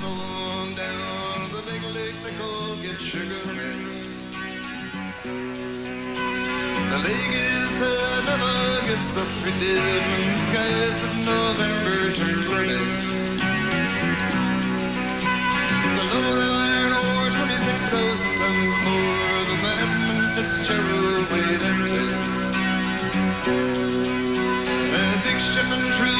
moon down the big elliptical, get sugar in. The lake is head of gets up we when the skies of November turn red. The lower iron ore, 26,000 tons more, the Madman Fitzgerald weighed empty. A big ship tree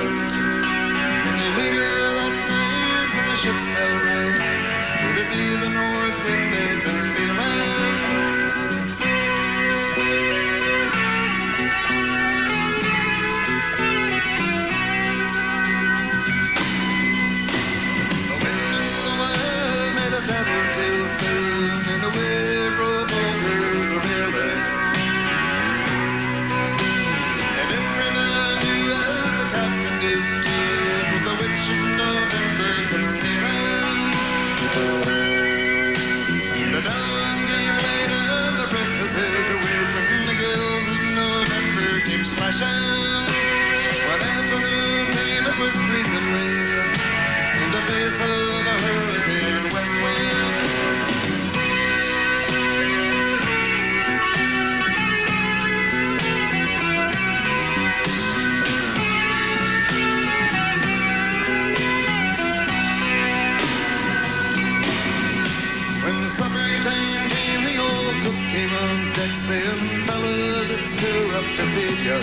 summertime came the old cook came on deck saying, fellas, it's too rough to feed ya."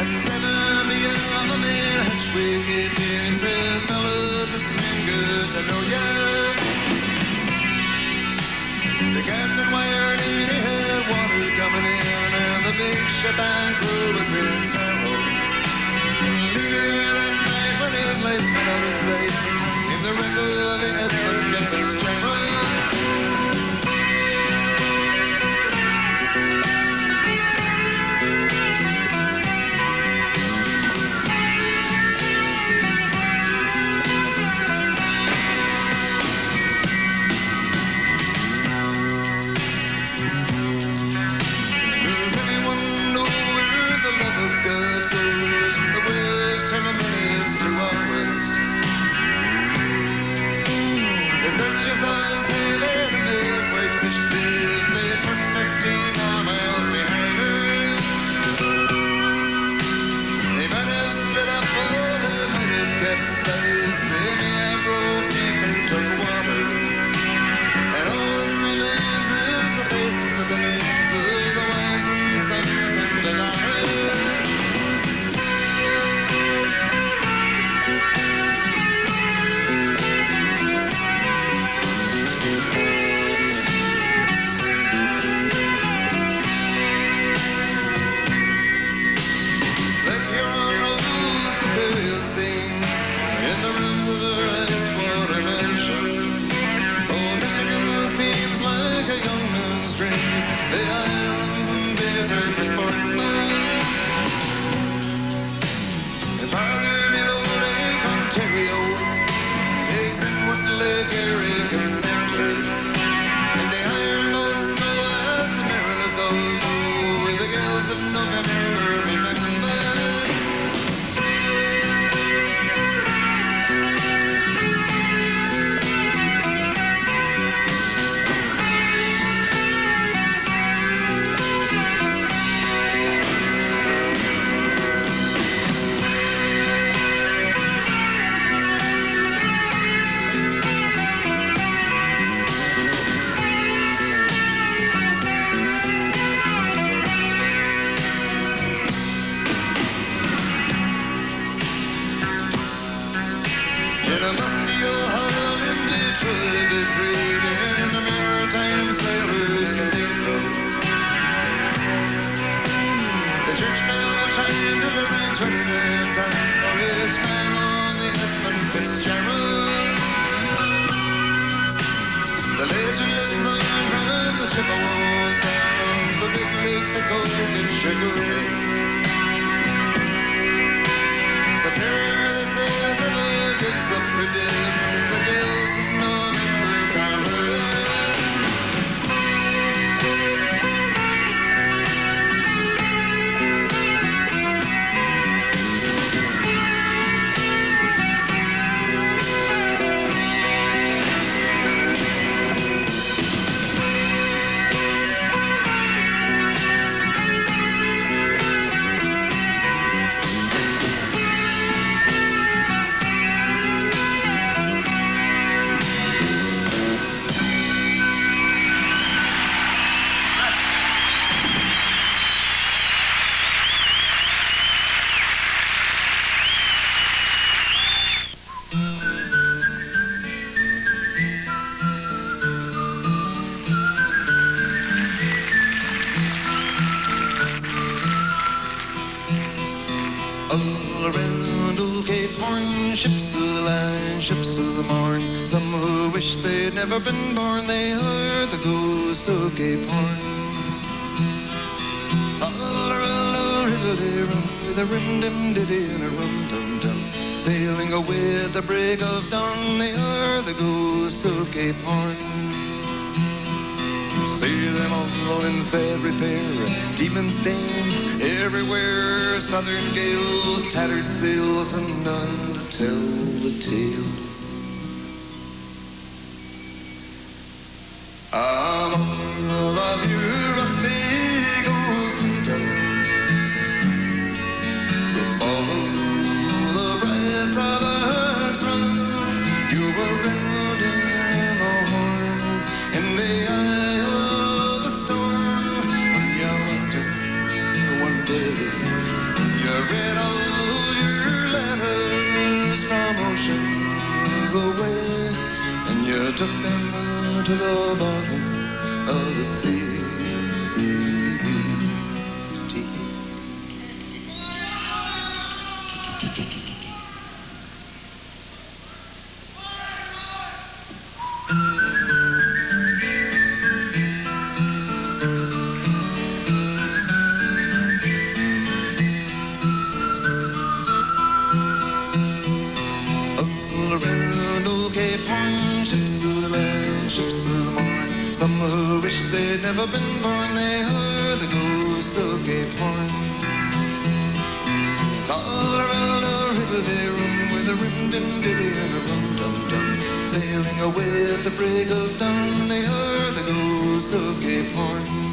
At 7 p.m. a man hatchway came here and said, Christmas. They are the ghosts of Cape Horn. All the river they run with a rim dim diddy and a rum tum tum. Sailing away at the break of dawn, they are the ghosts of Cape Horn. See them all in sad repair, demon stains everywhere, southern gales, tattered sails, and none to tell the tale. Break of dawn, they are the ghosts of Cape Horn.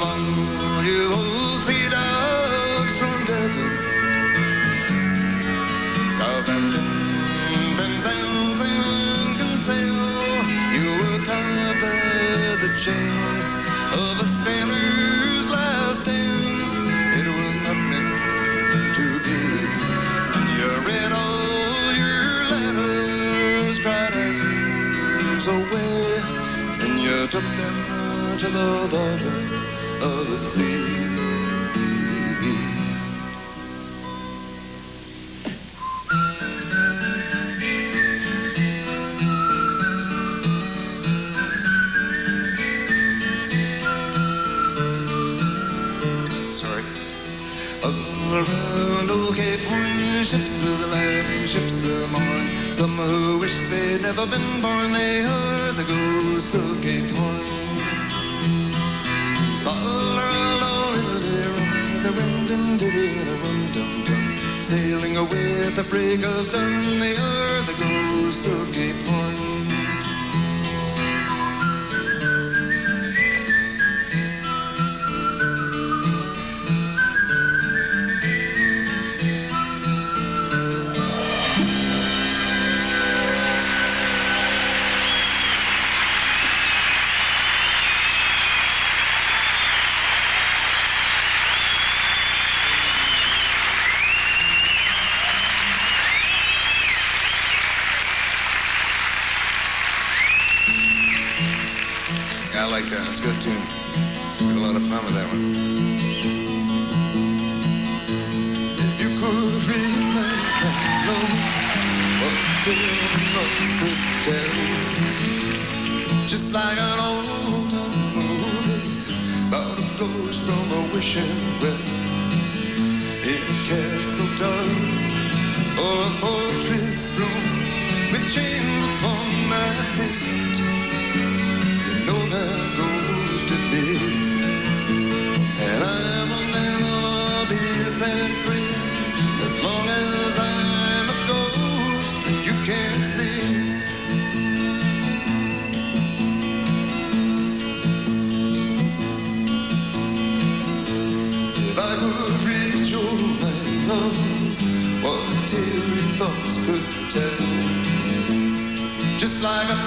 Among you old sea dogs from Devon, Southampton, Penzance, and Kinsale, you were caught by the chains of a sailor's last dance. It was not meant to be. You read all your letters, cried out away, and you took them to the bottom of at the break of dawn, they are the ghosts of I like that. It's a good tune. Had a lot of fun with that one. If you could read my mind, what tales could tell? Just like an old movie about a ghost from a wishing well in a castle dark or a fortress room with chains upon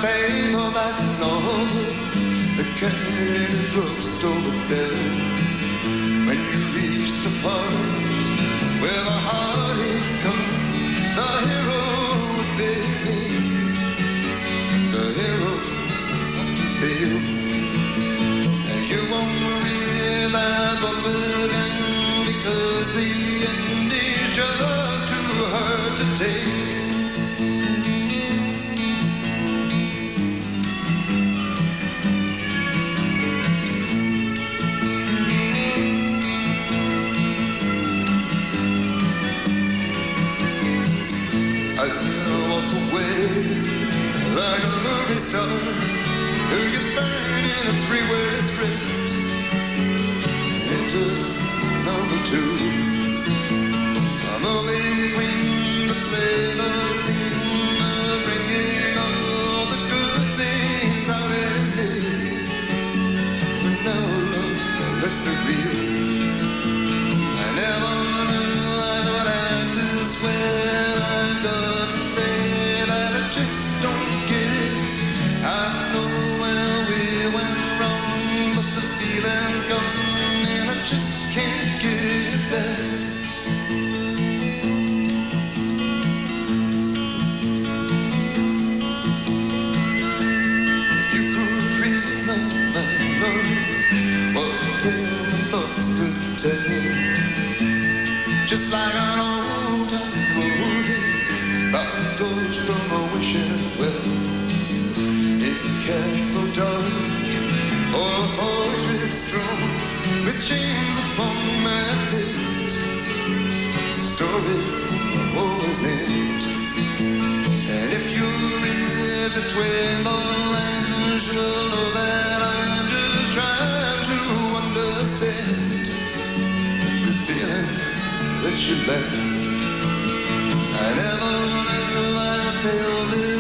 Just like a paperback the cat in the drugstore a movie who gets burned in a three-way script ghost from a wishing well in castle dark or a fortress strong with chains upon my feet. Stories always end, and if you read between the lines, you'll know that I'm just trying to understand the feeling that you left. Knew I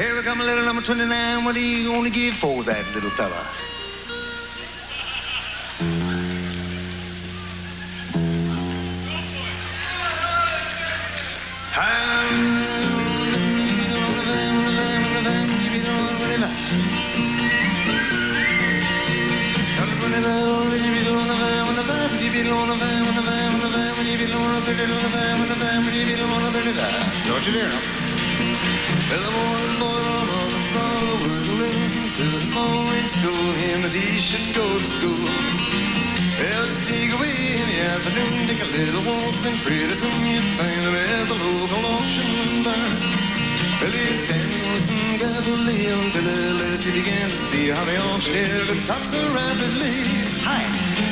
Here we come, little number 29. What are you going to give for that little fella? Don't you dare. Well, the boys, all of them saw the words listen to the small ring school. Him and he should go to school. Well, sneak away in the afternoon, take a little walk, and pretty soon you'd find him at the local auction barn. Well, he's standing with some Galilee until the list he began to see how the auctioneer could talk so rapidly. Hi.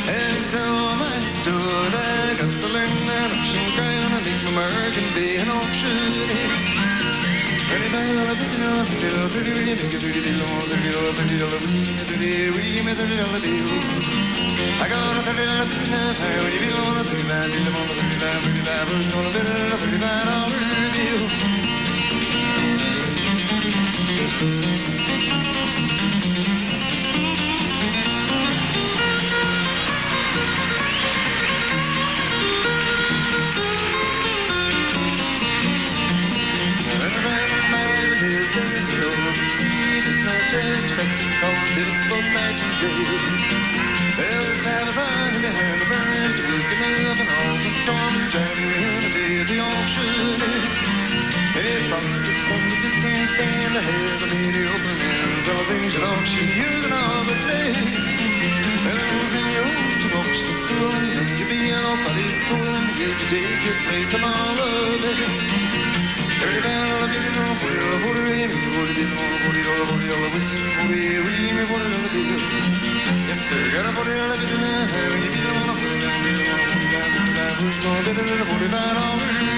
And so I stood, I got to learn that auction cry, and I think my can be an auctioneer. I got a stand to have many openings. All the things you don't she using all the day. Bells in your to watch the school and you be an nobody's school and you take your place I'm of a on the put it put it all, put it all, put it all, put it all, put it all, come